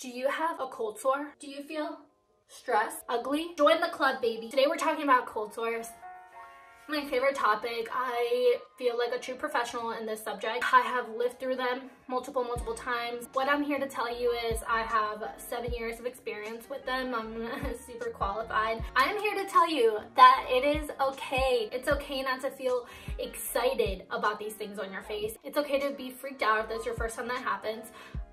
Do you have a cold sore? Do you feel stressed, ugly? Join the club, baby. Today we're talking about cold sores my favorite topic. I feel like a true professional in this subject. I have lived through them multiple, multiple times. What I'm here to tell you is I have seven years of experience with them. I'm super qualified. I'm here to tell you that it is okay. It's okay not to feel excited about these things on your face. It's okay to be freaked out if that's your first time that happens.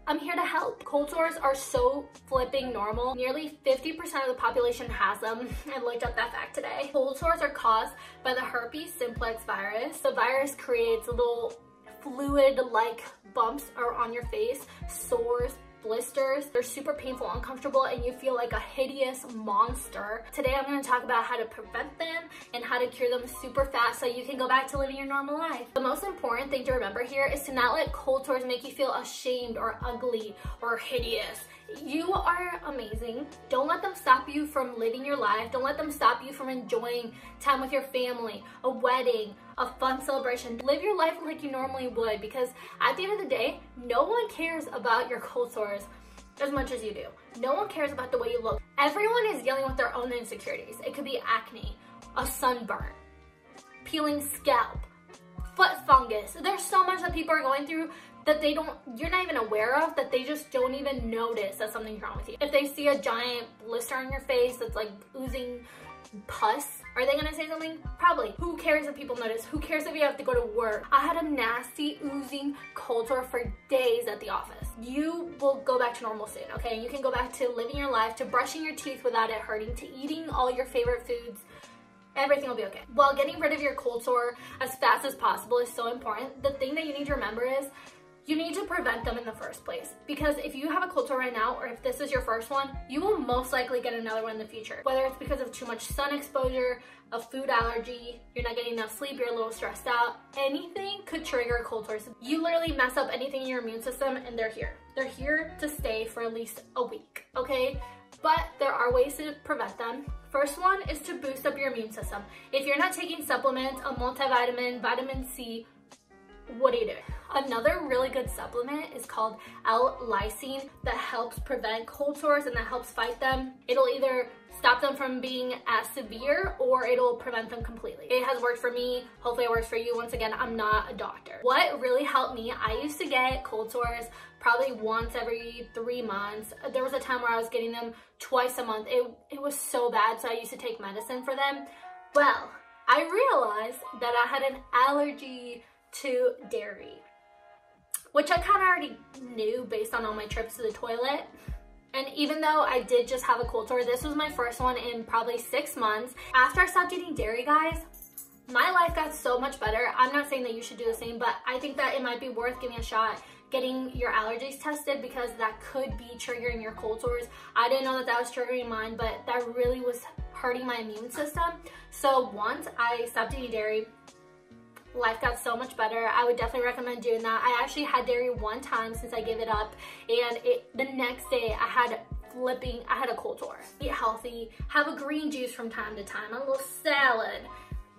I'm here to help. Cold sores are so flipping normal. Nearly 50% of the population has them. I looked up that fact today. Cold sores are caused by the herpes simplex virus. The virus creates little fluid-like bumps are on your face, sores, blisters. They're super painful, uncomfortable, and you feel like a hideous monster. Today I'm gonna talk about how to prevent them and how to cure them super fast so you can go back to living your normal life. The most important thing to remember here is to not let cold sores make you feel ashamed or ugly or hideous. You are amazing. Don't let them stop you from living your life. Don't let them stop you from enjoying time with your family, a wedding, a fun celebration. Live your life like you normally would because at the end of the day, no one cares about your cold sores as much as you do. No one cares about the way you look. Everyone is dealing with their own insecurities. It could be acne, a sunburn, peeling scalp, foot fungus. There's so much that people are going through that they don't, you're not even aware of, that they just don't even notice that something's wrong with you. If they see a giant blister on your face that's like oozing pus, are they gonna say something? Probably. Who cares if people notice? Who cares if you have to go to work? I had a nasty oozing cold sore for days at the office. You will go back to normal soon, okay? You can go back to living your life, to brushing your teeth without it hurting, to eating all your favorite foods, everything will be okay. While getting rid of your cold sore as fast as possible is so important, the thing that you need to remember is you need to prevent them in the first place. Because if you have a cold sore right now, or if this is your first one, you will most likely get another one in the future. Whether it's because of too much sun exposure, a food allergy, you're not getting enough sleep, you're a little stressed out, anything could trigger a cold sore. You literally mess up anything in your immune system and they're here. They're here to stay for at least a week, okay? But there are ways to prevent them. First one is to boost up your immune system. If you're not taking supplements, a multivitamin, vitamin C, what are you doing? Another really good supplement is called L-lysine that helps prevent cold sores and that helps fight them. It'll either stop them from being as severe or it'll prevent them completely. It has worked for me. Hopefully it works for you. Once again, I'm not a doctor. What really helped me, I used to get cold sores probably once every three months. There was a time where I was getting them twice a month. It, it was so bad, so I used to take medicine for them. Well, I realized that I had an allergy to dairy, which I kind of already knew based on all my trips to the toilet. And even though I did just have a cold sore, this was my first one in probably six months. After I stopped eating dairy, guys, my life got so much better. I'm not saying that you should do the same, but I think that it might be worth giving a shot getting your allergies tested because that could be triggering your cold sores. I didn't know that that was triggering mine, but that really was hurting my immune system. So once I stopped eating dairy, life got so much better. I would definitely recommend doing that. I actually had dairy one time since I gave it up and it, the next day I had flipping, I had a cold sore. Eat healthy, have a green juice from time to time, a little salad.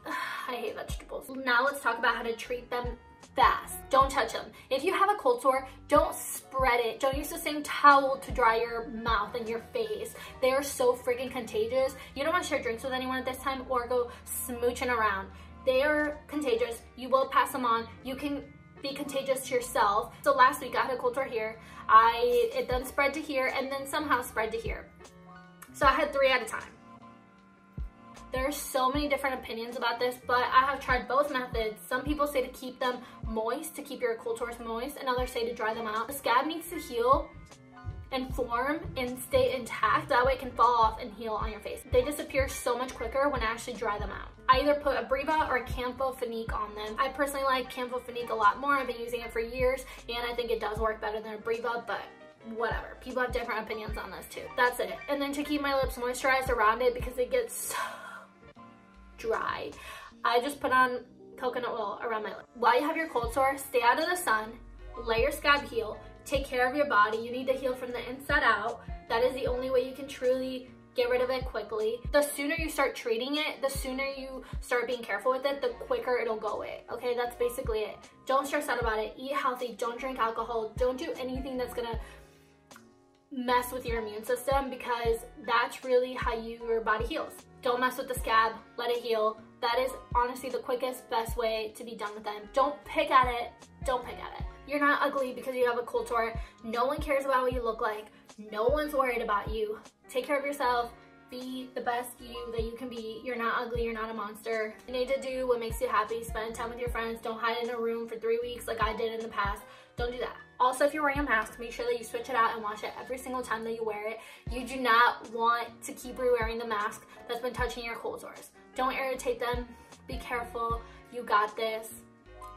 I hate vegetables. Now let's talk about how to treat them fast. Don't touch them. If you have a cold sore, don't spread it. Don't use the same towel to dry your mouth and your face. They are so freaking contagious. You don't want to share drinks with anyone at this time or go smooching around. They are contagious. You will pass them on. You can be contagious to yourself. So last week I had a cold sore here. I It then spread to here and then somehow spread to here. So I had three at a time. There are so many different opinions about this, but I have tried both methods. Some people say to keep them moist, to keep your cold sores moist, and others say to dry them out. The scab needs to heal and form and stay intact. That way it can fall off and heal on your face. They disappear so much quicker when I actually dry them out. I either put Abreva or a Campho-Phenique on them. I personally like Campho-Phenique a lot more. I've been using it for years and I think it does work better than Abreva, but whatever. People have different opinions on this too. That's it. And then to keep my lips moisturized around it because it gets so dry, I just put on coconut oil around my lips. While you have your cold sore, stay out of the sun, let your scab heal, take care of your body. You need to heal from the inside out. That is the only way you can truly get rid of it quickly. The sooner you start treating it, the sooner you start being careful with it, the quicker it'll go away. Okay, that's basically it. Don't stress out about it. Eat healthy. Don't drink alcohol. Don't do anything that's gonna mess with your immune system because that's really how you, your body heals. Don't mess with the scab, let it heal. That is honestly the quickest, best way to be done with them. Don't pick at it, don't pick at it. You're not ugly because you have a cold sore. No one cares about what you look like. No one's worried about you. Take care of yourself. Be the best you that you can be. You're not ugly. You're not a monster. You need to do what makes you happy. Spend time with your friends. Don't hide in a room for three weeks like I did in the past. Don't do that. Also, if you're wearing a mask, make sure that you switch it out and wash it every single time that you wear it. You do not want to keep re-wearing the mask that's been touching your cold sores. Don't irritate them. Be careful. You got this.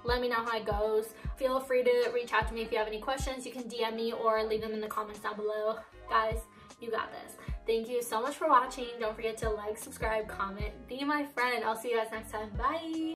Let me know how it goes. Feel free to reach out to me if you have any questions. You can DM me or leave them in the comments down below. Guys, you got this. Thank you so much for watching. Don't forget to like, subscribe, comment, be my friend. I'll see you guys next time. Bye.